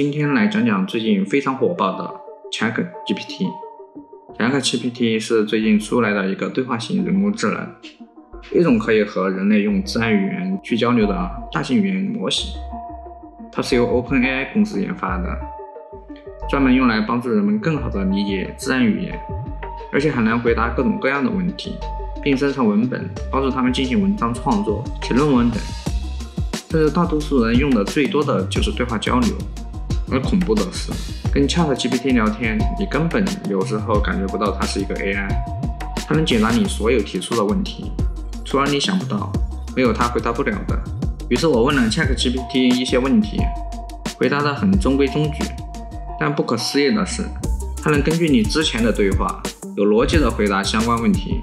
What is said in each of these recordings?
今天来讲讲最近非常火爆的 ChatGPT。ChatGPT 是最近出来的一个对话型人工智能，一种可以和人类用自然语言去交流的大型语言模型。它是由 OpenAI 公司研发的，专门用来帮助人们更好地理解自然语言，而且还能回答各种各样的问题，并生成文本，帮助他们进行文章创作、写论文等。但是大多数人用的最多的就是对话交流。而恐怖的是，跟 ChatGPT 聊天，你根本有时候感觉不到它是一个 AI，它能解答你所有提出的问题，除了你想不到，没有它回答不了的。于是我问了 ChatGPT 一些问题，回答的很中规中矩，但不可思议的是，它能根据你之前的对话，有逻辑的回答相关问题，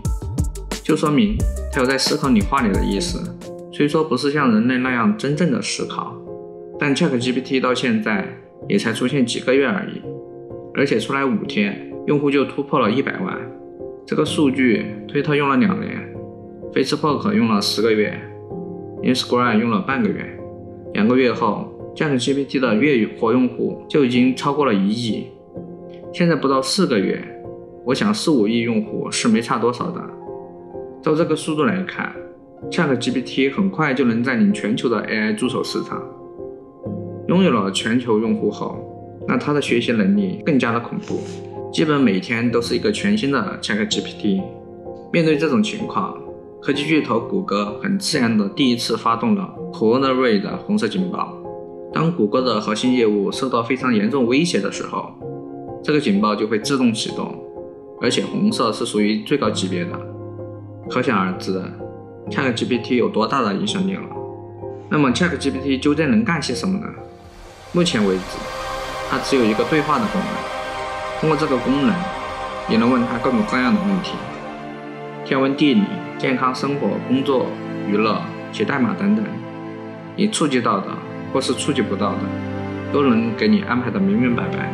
就说明它有在思考你话里的意思，虽说不是像人类那样真正的思考，但 ChatGPT 到现在。也才出现几个月而已，而且出来五天，用户就突破了一百万。这个数据，推特用了两年，Facebook 用了十个月，Instagram 用了半个月。两个月后，ChatGPT 的月活用户就已经超过了一亿。现在不到四个月，我想四五亿用户是没差多少的。照这个速度来看，ChatGPT 很快就能占领全球的 AI 助手市场。拥有了全球用户后，那它的学习能力更加的恐怖，基本每天都是一个全新的 ChatGPT。面对这种情况，科技巨头谷歌很自然的第一次发动了 Coronary 的红色警报。当谷歌的核心业务受到非常严重威胁的时候，这个警报就会自动启动，而且红色是属于最高级别的。可想而知，ChatGPT 有多大的影响力了。那么 ChatGPT 究竟能干些什么呢？目前为止，它只有一个对话的功能。通过这个功能，你能问它各种各样的问题：天文、地理、健康、生活、工作、娱乐、写代码等等。你触及到的或是触及不到的，都能给你安排的明明白白。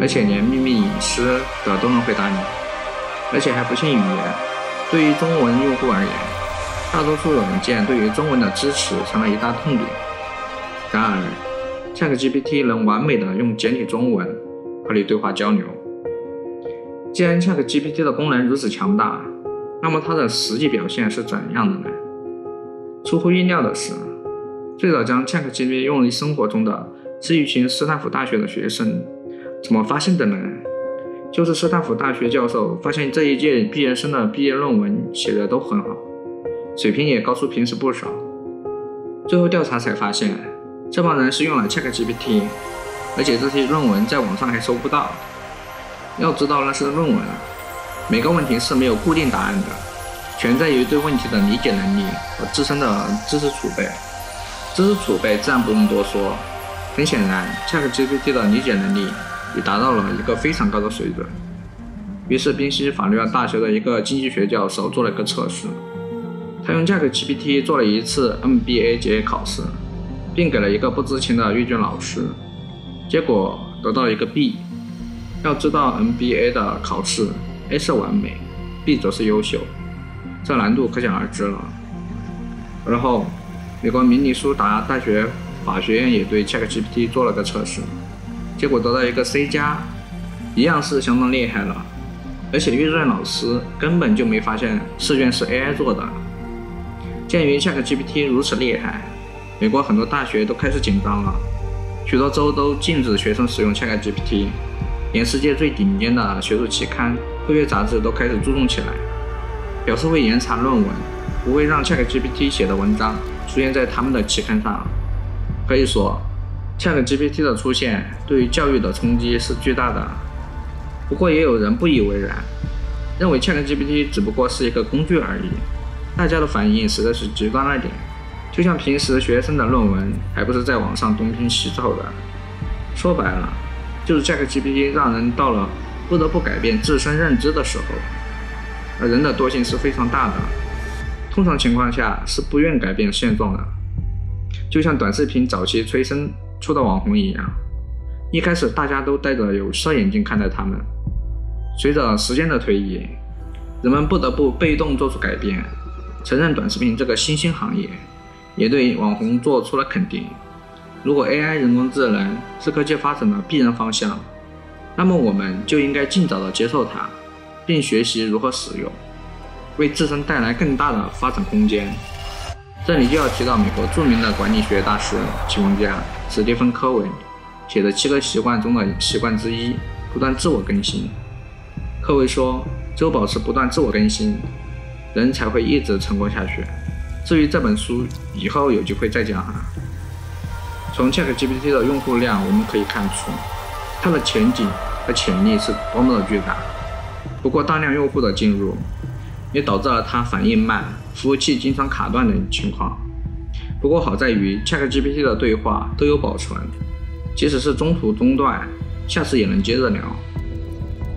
而且连秘密隐私的都能回答你，而且还不限语言。对于中文用户而言，大多数软件对于中文的支持成了一大痛点。然而，ChatGPT 能完美的用简体中文和你对话交流。既然 ChatGPT 的功能如此强大，那么它的实际表现是怎样的呢？出乎意料的是，最早将 ChatGPT 用于生活中的是一群斯坦福大学的学生。怎么发现的呢？就是斯坦福大学教授发现这一届毕业生的毕业论文写的都很好，水平也高出平时不少。最后调查才发现。这帮人是用了 ChatGPT，而且这些论文在网上还搜不到。要知道那是论文，每个问题是没有固定答案的，全在于对问题的理解能力和自身的知识储备。知识储备自然不用多说，很显然，ChatGPT 的理解能力已达到了一个非常高的水准。于是，宾夕法尼亚大学的一个经济学教授做了一个测试，他用 ChatGPT 做了一次 MBA 结业考试。并给了一个不知情的阅卷老师，结果得到一个 B。要知道 MBA 的考试，A 是完美，B 则是优秀，这难度可想而知了。然后，美国明尼苏达大学法学院也对 ChatGPT 做了个测试，结果得到一个 C 加，一样是相当厉害了。而且阅卷老师根本就没发现试卷是 AI 做的。鉴于 ChatGPT 如此厉害。美国很多大学都开始紧张了，许多州都禁止学生使用 ChatGPT，连世界最顶尖的学术期刊、科学杂志都开始注重起来，表示会严查论文，不会让 ChatGPT 写的文章出现在他们的期刊上。可以说，ChatGPT 的出现对于教育的冲击是巨大的。不过也有人不以为然，认为 ChatGPT 只不过是一个工具而已。大家的反应实在是极端了点。就像平时学生的论文，还不是在网上东拼西凑的？说白了，就是 ChatGPT 让人到了不得不改变自身认知的时候。而人的惰性是非常大的，通常情况下是不愿改变现状的。就像短视频早期催生出的网红一样，一开始大家都戴着有色眼镜看待他们，随着时间的推移，人们不得不被动做出改变，承认短视频这个新兴行业。也对网红做出了肯定，如果 AI 人工智能是科技发展的必然方向，那么我们就应该尽早的接受它，并学习如何使用，为自身带来更大的发展空间。这里就要提到美国著名的管理学大师、启蒙家史蒂芬·科维写的《七个习惯》中的习惯之一：不断自我更新。科维说：“只有保持不断自我更新，人才会一直成功下去。”至于这本书，以后有机会再讲哈。从 ChatGPT 的用户量，我们可以看出，它的前景和潜力是多么的巨大。不过，大量用户的进入，也导致了它反应慢、服务器经常卡断的情况。不过好在于 ChatGPT 的对话都有保存，即使是中途中断，下次也能接着聊。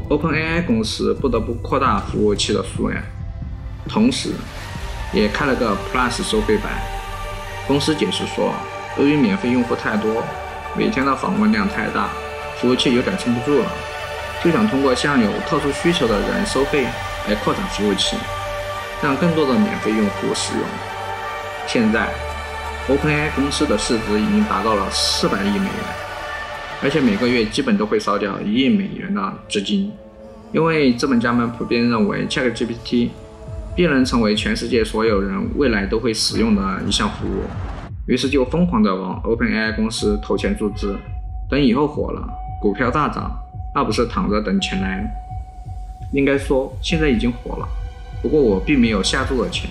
OpenAI 公司不得不扩大服务器的数量，同时也开了个 Plus 收费版。公司解释说。由于免费用户太多，每天的访问量太大，服务器有点撑不住了，就想通过向有特殊需求的人收费来扩展服务器，让更多的免费用户使用。现在，OpenAI 公司的市值已经达到了四百亿美元，而且每个月基本都会烧掉一亿美元的资金，因为资本家们普遍认为 ChatGPT 必能成为全世界所有人未来都会使用的一项服务。于是就疯狂的往 OpenAI 公司投钱注资，等以后火了，股票大涨，那不是躺着等钱来？应该说现在已经火了，不过我并没有下注的钱。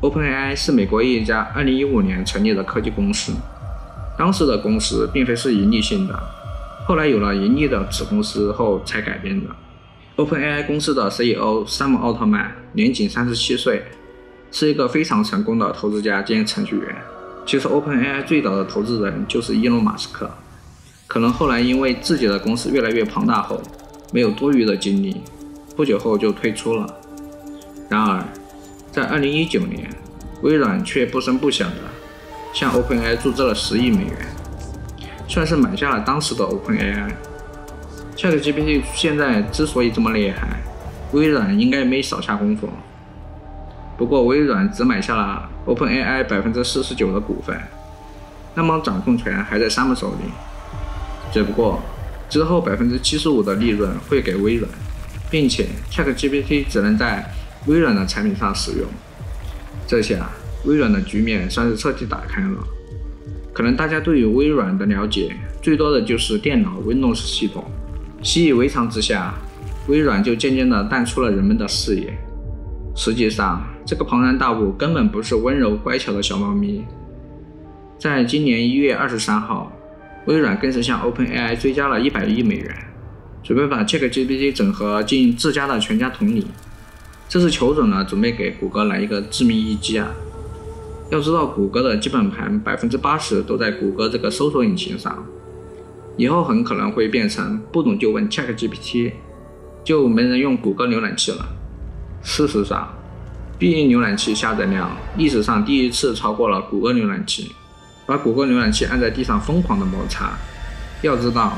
OpenAI 是美国一家2015年成立的科技公司，当时的公司并非是盈利性的，后来有了盈利的子公司后才改变的。OpenAI 公司的 CEO 山姆奥特曼年仅三十七岁，是一个非常成功的投资家兼程序员。其实，OpenAI 最早的投资人就是伊隆·马斯克，可能后来因为自己的公司越来越庞大后，没有多余的精力，不久后就退出了。然而，在2019年，微软却不声不响的向 OpenAI 注资了十亿美元，算是买下了当时的 OpenAI。ChatGPT 现在之所以这么厉害，微软应该没少下功夫。不过，微软只买下了 OpenAI 百分之四十九的股份，那么掌控权还在山姆手里。只不过，之后百分之七十五的利润会给微软，并且 ChatGPT 只能在微软的产品上使用。这下，微软的局面算是彻底打开了。可能大家对于微软的了解，最多的就是电脑 Windows 系统，习以为常之下，微软就渐渐地淡出了人们的视野。实际上，这个庞然大物根本不是温柔乖巧的小猫咪。在今年一月二十三号，微软更是向 OpenAI 追加了一百亿美元，准备把 ChatGPT 整合进自家的全家桶里。这是求准了，准备给谷歌来一个致命一击啊！要知道，谷歌的基本盘百分之八十都在谷歌这个搜索引擎上，以后很可能会变成不懂就问 ChatGPT，就没人用谷歌浏览器了。事实上，b 应浏览器下载量历史上第一次超过了谷歌浏览器，把谷歌浏览器按在地上疯狂的摩擦。要知道，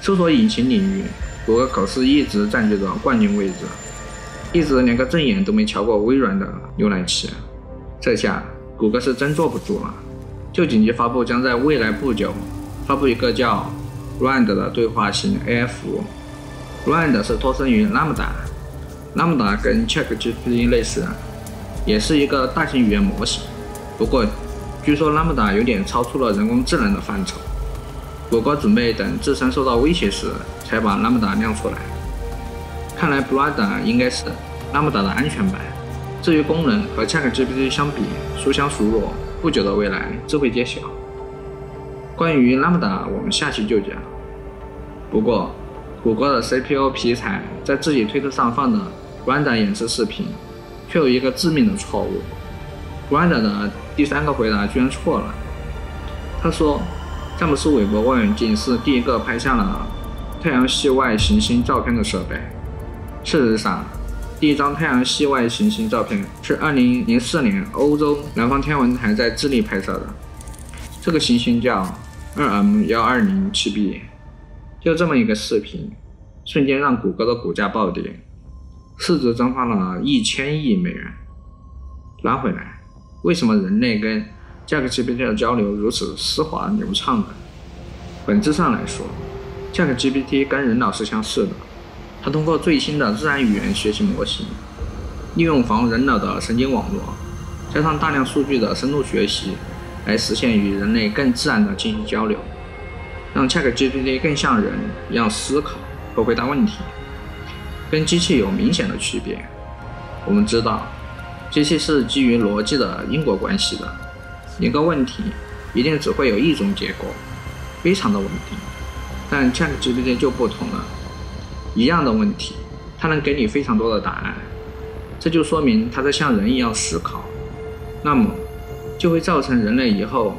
搜索引擎领域，谷歌可是一直占据着冠军位置，一直连个正眼都没瞧过微软的浏览器。这下，谷歌是真坐不住了，就紧急发布将在未来不久发布一个叫 brand 的对话型 AI 服务。Rand 是脱生于 Lambda。Lambda 跟 ChatGPT 类似，也是一个大型语言模型。不过，据说 Lambda 有点超出了人工智能的范畴。谷歌准备等自身受到威胁时，才把 Lambda 亮出来。看来 b r a d 应该是 Lambda 的安全版。至于功能和 ChatGPT 相比，孰强孰弱，不久的未来自会揭晓。关于 Lambda，我们下期就讲。不过，谷歌的 CPU 皮材在自己推特上放的 Randa 演示视频，却有一个致命的错误。Randa 的第三个回答居然错了。他说，詹姆斯韦伯望远镜是第一个拍下了太阳系外行星照片的设备。事实上，第一张太阳系外行星照片是2004年欧洲南方天文台在智利拍摄的。这个行星叫 2M1207b。就这么一个视频，瞬间让谷歌的股价暴跌，市值蒸发了一千亿美元。拉回来，为什么人类跟 ChatGPT 的交流如此丝滑流畅的？本质上来说，ChatGPT 跟人脑是相似的，它通过最新的自然语言学习模型，利用仿人脑的神经网络，加上大量数据的深度学习，来实现与人类更自然的进行交流，让 ChatGPT 更像人一样思考和回答问题，跟机器有明显的区别。我们知道，机器是基于逻辑的因果关系的，一个问题一定只会有一种结果，非常的稳定。但 ChatGPT 就不同了，一样的问题，它能给你非常多的答案，这就说明它在像人一样思考。那么，就会造成人类以后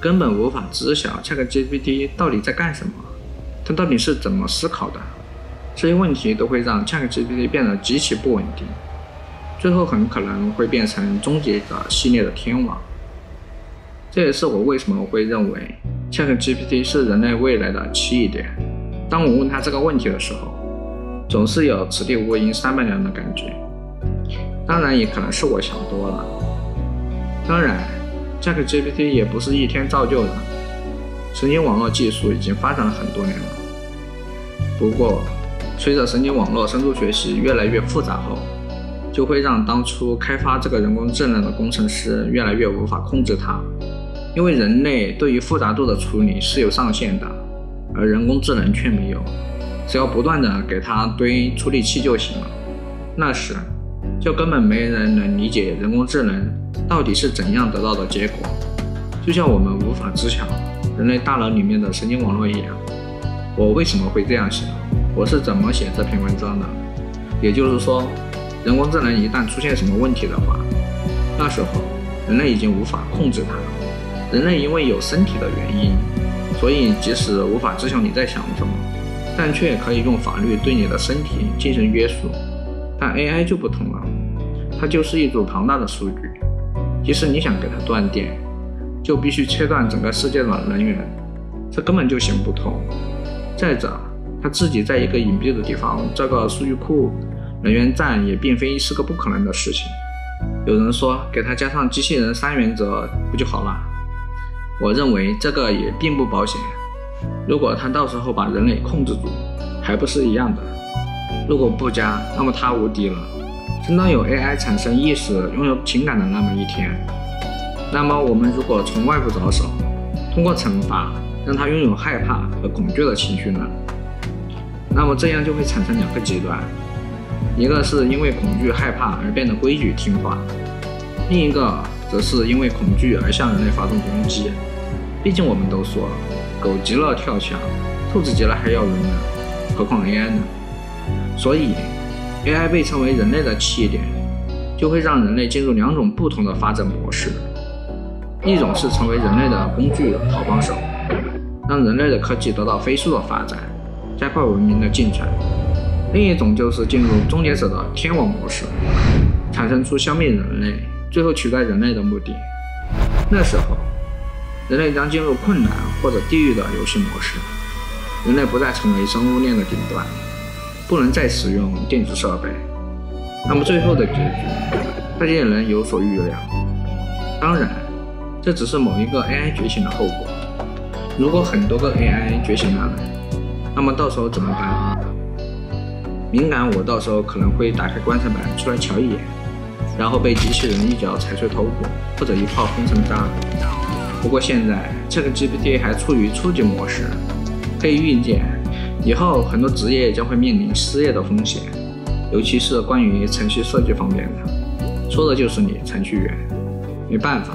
根本无法知晓 ChatGPT 到底在干什么，它到底是怎么思考的。这些问题都会让 ChatGPT 变得极其不稳定。最后很可能会变成终结者系列的天王，这也是我为什么会认为 ChatGPT 是人类未来的奇异点。当我问他这个问题的时候，总是有此地无银三百两的感觉。当然，也可能是我想多了。当然，ChatGPT 也不是一天造就的，神经网络技术已经发展了很多年了。不过，随着神经网络深度学习越来越复杂后，就会让当初开发这个人工智能的工程师越来越无法控制它，因为人类对于复杂度的处理是有上限的，而人工智能却没有，只要不断的给它堆处理器就行了。那时，就根本没人能理解人工智能到底是怎样得到的结果，就像我们无法知晓人类大脑里面的神经网络一样。我为什么会这样想？我是怎么写这篇文章的？也就是说。人工智能一旦出现什么问题的话，那时候人类已经无法控制它。人类因为有身体的原因，所以即使无法知晓你在想什么，但却可以用法律对你的身体进行约束。但 AI 就不同了，它就是一组庞大的数据，即使你想给它断电，就必须切断整个世界的能源，这根本就行不通。再者，它自己在一个隐蔽的地方造个数据库。能源站也并非是个不可能的事情。有人说，给它加上机器人三原则不就好了？我认为这个也并不保险。如果它到时候把人类控制住，还不是一样的？如果不加，那么它无敌了。真当有 AI 产生意识、拥有情感的那么一天，那么我们如果从外部着手，通过惩罚让它拥有害怕和恐惧的情绪呢？那么这样就会产生两个极端。一个是因为恐惧害怕而变得规矩听话，另一个则是因为恐惧而向人类发动攻击。毕竟我们都说，狗急了跳墙，兔子急了还要人呢，何况 AI 呢？所以，AI 被称为人类的起点，就会让人类进入两种不同的发展模式：一种是成为人类的工具好帮手，让人类的科技得到飞速的发展，加快文明的进程。另一种就是进入终结者的天网模式，产生出消灭人类，最后取代人类的目的。那时候，人类将进入困难或者地狱的游戏模式，人类不再成为生物链的顶端，不能再使用电子设备。那么最后的结局，大家也能有所预料。当然，这只是某一个 AI 觉醒的后果。如果很多个 AI 觉醒了，那么到时候怎么办？敏感，我到时候可能会打开观测板出来瞧一眼，然后被机器人一脚踩碎头骨，或者一炮轰成渣。不过现在这个 GPT 还处于初级模式，可以预见以后很多职业将会面临失业的风险，尤其是关于程序设计方面的，说的就是你程序员。没办法，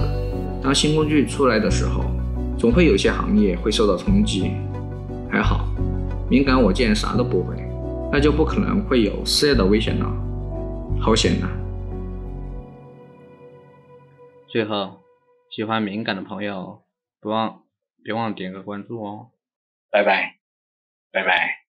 当新工具出来的时候，总会有些行业会受到冲击。还好，敏感我见啥都不会。那就不可能会有失业的危险了，好险呐！最后，喜欢敏感的朋友，不忘别忘点个关注哦，拜拜，拜拜。